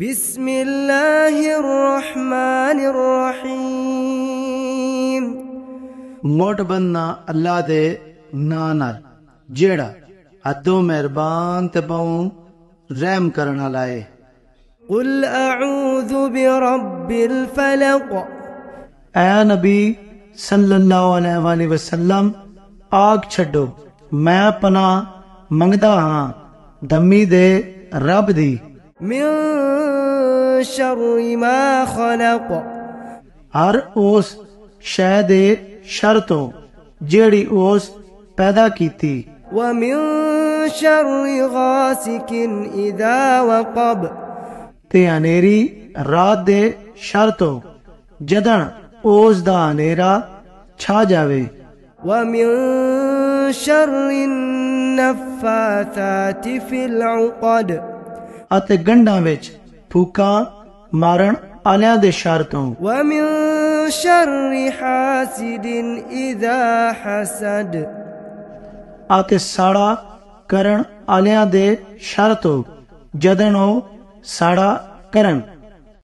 بسم اللہ الرحمن الرحیم۔ موٹ بننا اللہ دے نانر جیڑا حدو مہربان تے رحم کرنا لائے قل اعوذ برب الفلق۔ اے نبی صلی اللہ علیہ وآلہ وسلم آگ چھڈو میں پناہ منگدا ہاں دمی دے رب دی۔ من شر ما ہر اس شے دے شر جیڑی اس پیدا کیتی۔ ومن شر غاسق اذا وقب. تے انیری رات دے شر تو جدن اس دا انیرا چھا جاوے۔ ومن شر النفاثات في العقد. ਅਤੇ ਗੰਢਾਂ ਵਿੱਚ ਫੂਕਾਂ ਮਾਰਨ ਵਾਲਿਆਂ ਦੇ ਸ਼ਰ ਤੋਂ ومن شر حاسد إذا حسد ਅਤੇ ਸਾੜਾ ਕਰਨ ਵਾਲਿਆਂ ਦੇ ਸ਼ਰ ਤੋਂ ਜਦਣ ਉਹ ਸਾੜਾ ਕਰਨ